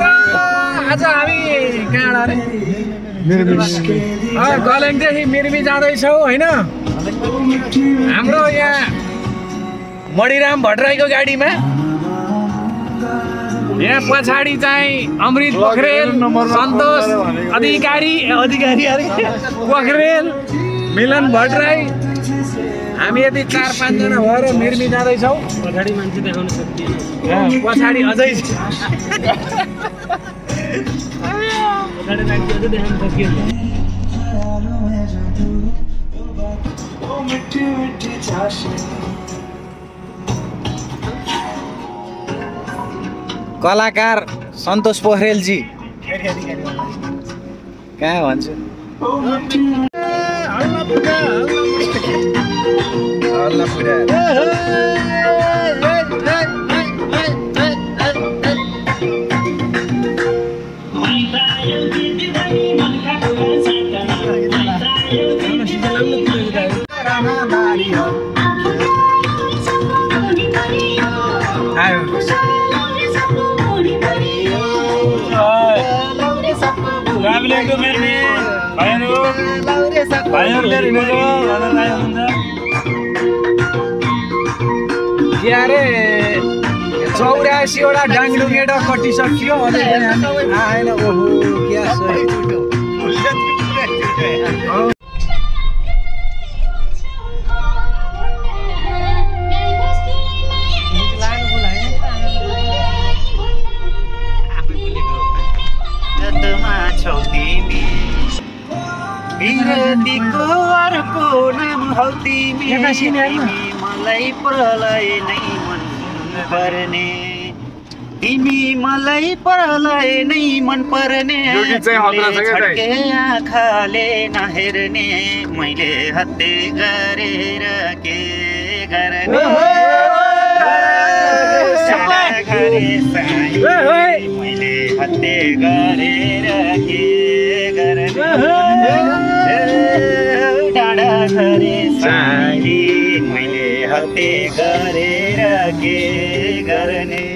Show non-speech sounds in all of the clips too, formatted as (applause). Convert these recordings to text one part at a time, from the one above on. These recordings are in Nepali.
आज हामी कहाँ अरे गलेङदेखि मिर्मी जाँदैछौँ होइन? हाम्रो यहाँ मणिराम भट्टराईको गाडीमा। यहाँ पछाडि चाहिँ अमृत पोखरेल सन्तोष अधिकारी अधिकारी अरे पोखरेल मिलन भट्टराई। हामी यति चार पाँचजना भएर मिर्मी जाँदैछौँ। पछाडि मान्छे देखाउन सकिएन अँ, पछाडि अझै। कलाकार सन्तोष पोखरेलजी। कहाँ भन्छु? हल्ला मेर्ने भाइहरू। भाइहरूले हिँडेको हुन्छ। चौरासीवटा डाङडुङ्गेटा कटिसकियो अनि पनि हामी आएन ओहो क्या (laughs) विरतीको अर्को नाम हौ तिमी। मलाई प्रलय नै मन पर्ने। तिमी मलाई प्रलय नै मन पर्ने? छड्के आँखाले नहेर्ने। मैले हत्ते गरेर के गर्ने? मैले हत्ते गरेर हत्ते गरेर के गर्ने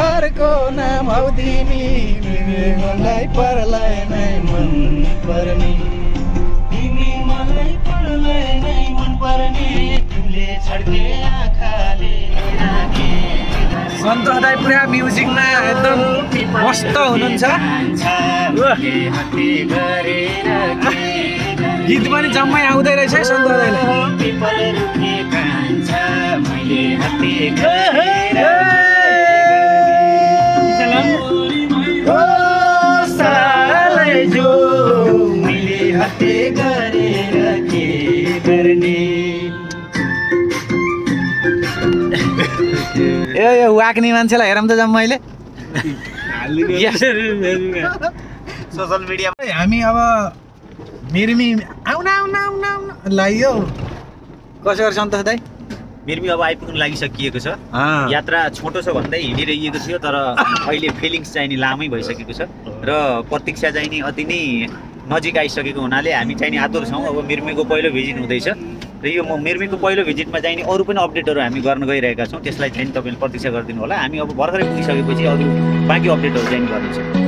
अर्को नाम हौ तिमी मलाई परलाई नै मन पर्ने। तिमी मलाई प्रलय नै मन पर्ने तिमीले छड्के आँखाले राखे। सन्तोष दाई पुरा म्युजिकमा एकदम मस्त हुनुहुन्छ। गीत पनि जम्मै आउँदै रहेछ है मैले मैले ए यो वाक्ने मान्छेलाई हेरौँ त जम्मैले सोसल मिडिया हामी अब मिर्मी आउन आउन आउन आउन लाग्यो कसो गर्छ सन्तोष दाई मिर्मी अब आइपुग्नु लागिसकिएको छ। यात्रा छोटो छ भन्दै हिँडिरहेको थियो तर अहिले फिलिङ्स चाहिँ नि लामै भइसकेको छ। र प्रतीक्षा चाहिँ नि अति नै नजिक आइसकेको हुनाले हामी चाहिँ नि आतुर छौँ। अब मिर्मीको पहिलो भिजिट हुँदैछ। र यो म मिर्मीको पहिलो भिजिटमा चाहिँ नि अरू पनि अपडेटहरू हामी गर्न गइरहेका छौँ। त्यसलाई चाहिँ नि तपाईँले प्रतीक्षा गरिदिनु होला। हामी अब भर्खरै पुगिसकेपछि अरू बाँकी अपडेटहरू चाहिँ गर्नेछौँ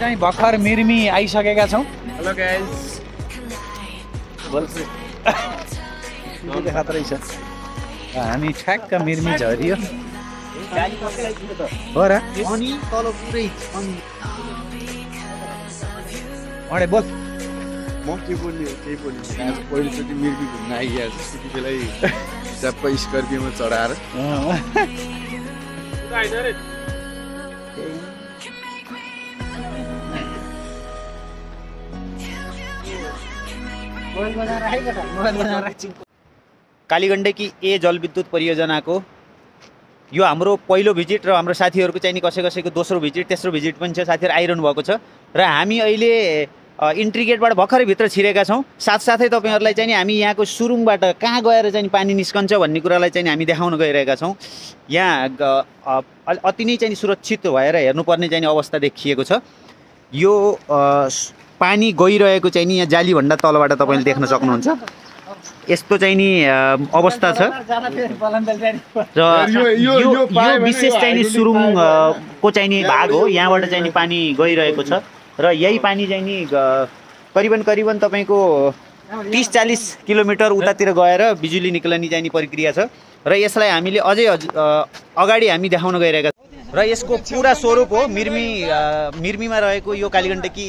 भर्खर मिर्मी आइसकेका छौँ। हेलो गाइस खतरै छ हामी ठ्याक्क मिर्मी झरियो हो र? अरे बोल। म के बोल्ने बोल्ने। आज पहिलोचोटि मिर्गी घुम्न आइहाल्छ। त्यति बेलै (laughs) स्कर्पियोमा चढाएर। कालीगण्डकी ए जलविद्युत परियोजनाको यो हाम्रो पहिलो भिजिट र हाम्रो साथीहरूको चाहिँ नि कसै कसैको दोस्रो भिजिट तेस्रो भिजिट पनि छ। साथीहरू आइरहनु भएको छ। र हामी अहिले इन्ट्री गेटबाट भर्खरै भित्र छिरेका छौँ। साथसाथै तपाईँहरूलाई चाहिँ हामी यहाँको सुरुङबाट कहाँ गएर चाहिँ पानी निस्कन्छ भन्ने कुरालाई चाहिँ हामी देखाउन गइरहेका छौँ। यहाँ अति नै चाहिँ सुरक्षित भएर हेर्नुपर्ने चाहिँ अवस्था देखिएको छ। यो पानी गइरहेको चाहिँ नि यहाँ जालीभन्दा तलबाट तपाईँले देख्न सक्नुहुन्छ। यस्तो चाहिँ नि अवस्था छ। र यो- विशेष चाहिँ नि हाइड्रोलिक सुरुङ पायो अ, को चाहिँ नि भाग हो यहाँबाट चाहिँ नि पानी गइरहेको छ। र यही पानी चाहिँ नि करिबन करिबन तपाईँको तिस चालिस किलोमिटर उतातिर गएर बिजुली निक्लने चाहिँ नि प्रक्रिया छ। र यसलाई हामीले अझै अगाडि हामी देखाउन गइरहेका छौँ। र यसको पुरा स्वरूप हो मिर्मी मिर्मीमा रहेको यो कालीगण्डकी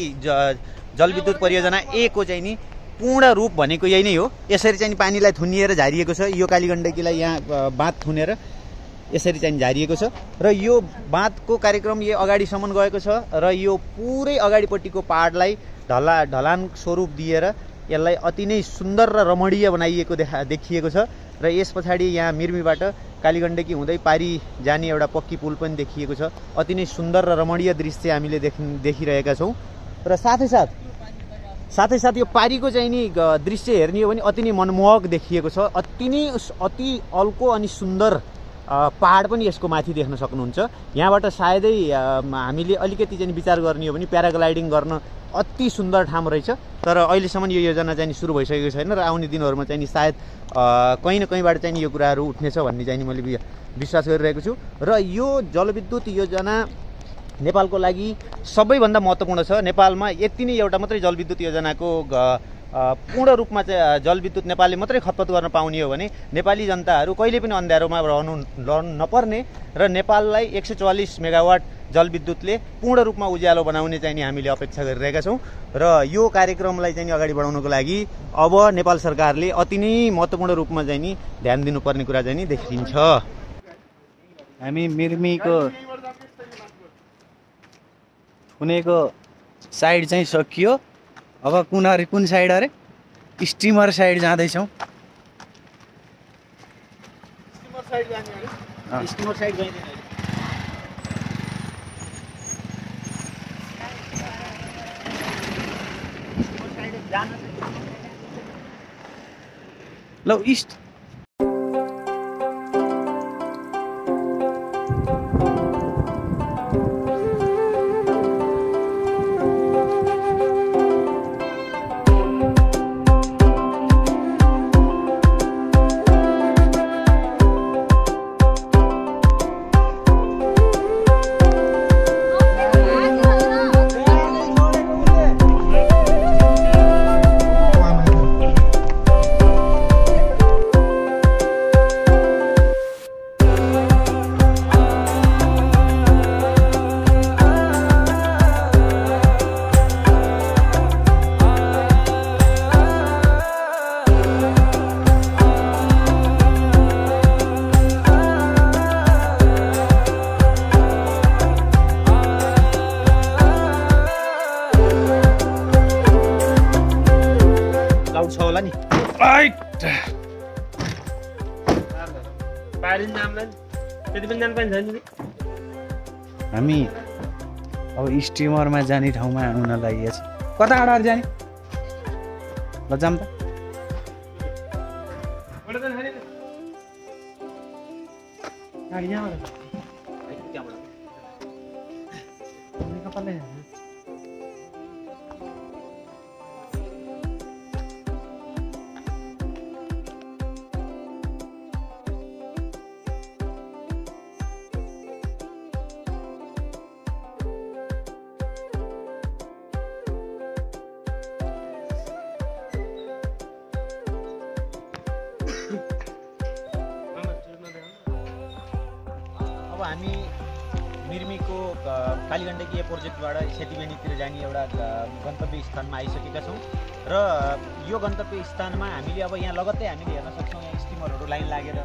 जलविद्युत परियोजना ए को चाहिँ नि। पूर्ण रूप भनेको यही नै हो। यसरी चाहिँ पानीलाई थुनिएर झारिएको छ। यो कालीगण्डकीलाई यहाँ बाँध थुनेर यसरी चाहिँ झारिएको छ। र यो बाँधको कार्यक्रम यो अगाडिसम्म गएको छ र यो पुरै अगाडिपट्टिको पाहाडलाई ढला ढलान स्वरूप दिएर यसलाई अति नै सुन्दर र रमणीय बनाइएको देखा देखिएको छ। र यस पछाडि यहाँ मिर्मीबाट कालीगण्डकी हुँदै पारी जाने एउटा पक्की पुल पनि देखिएको छ। अति नै सुन्दर र रमणीय दृश्य हामीले देखि देखिरहेका छौँ। र साथै साथ साथै साथ यो पारीको चाहिँ नि दृश्य हेर्ने हो भने अति नै मनमोहक देखिएको छ। अति नै अति अल्को अनि सुन्दर पहाड पनि यसको माथि देख्न सक्नुहुन्छ। यहाँबाट सायदै हामीले अलिकति चाहिँ विचार गर्ने हो भने प्याराग्लाइडिङ गर्न अति सुन्दर ठाउँ रहेछ। तर अहिलेसम्म यो योजना चाहिँ सुरु भइसकेको छैन र आउने दिनहरूमा चाहिँ नि सायद कहीँ न कहीँबाट चाहिँ यो कुराहरू उठ्नेछ भन्ने चाहिँ मैले विश्वास गरिरहेको छु। र यो जलविद्युत योजना नेपालको लागि सबैभन्दा महत्त्वपूर्ण छ। नेपालमा यति नै एउटा मात्रै जलविद्युत योजनाको पूर्ण रूपमा चाहिँ जलविद्युत नेपालले मात्रै खपत गर्न पाउने हो भने नेपाली जनताहरू कहिले पनि अँध्यारोमा रहनु रहनु नपर्ने र नेपाललाई एक सय चौवालिस मेगावाट जलविद्युतले पूर्ण रूपमा उज्यालो बनाउने चाहिँ नि हामीले अपेक्षा गरिरहेका छौँ। र यो कार्यक्रमलाई चाहिँ नि अगाडि बढाउनको लागि अब नेपाल सरकारले अति नै महत्त्वपूर्ण रूपमा चाहिँ नि ध्यान दिनुपर्ने कुरा चाहिँ नि देखिन्छ। हामी मिर्मीको कुनैको साइड चाहिँ सकियो। अब कुन अरे? कुन साइड अरे। स्टिमर साइड जाँदैछौँ ल इस्ट हामी अब स्टिमरमा जाने ठाउँमा हुन लागि कता आडाहरू जाने? ल जाम त। हामी मिर्मीको कालीगण्डकीय प्रोजेक्टबाट सेतीबेनीतिर जाने एउटा गन्तव्य स्थानमा आइसकेका छौँ। र यो गन्तव्य स्थानमा हामीले अब यहाँ लगत्तै हामीले हेर्न सक्छौँ यहाँ स्टिमरहरू लाइन लागेर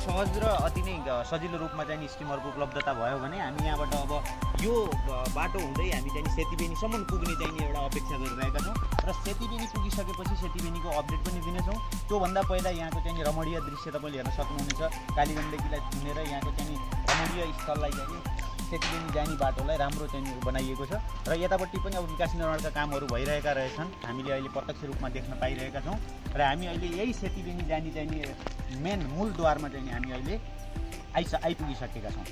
सहज र अति नै सजिलो रूपमा चाहिँ नि स्टिमरको उपलब्धता भयो भने हामी यहाँबाट अब यो बाटो हुँदै हामी चाहिँ सेतीबेनीसम्म पुग्ने चाहिँ एउटा अपेक्षा गरिरहेका छौँ। र सेतीबेनी पुगिसकेपछि सेतीबेनीको अपडेट पनि दिनेछौँ। त्योभन्दा पहिला यहाँको चाहिँ रमणीय दृश्य तपाईँले हेर्न सक्नुहुनेछ। कालीगण्डकीलाई छुनेर यहाँको चाहिँ रमणीय स्थललाई चाहिँ सेतीबेनी जाने बाटोलाई राम्रो चाहिँ बनाइएको छ। र यतापट्टि पनि अब विकास निर्माणका कामहरू भइरहेका रहेछन्। हामीले अहिले प्रत्यक्ष रूपमा देख्न पाइरहेका छौँ। र हामी अहिले यही सेतीबेनी जाने चाहिँ मेन मूल द्वारमा चाहिँ हामी अहिले आइस आइपुगिसकेका छौँ।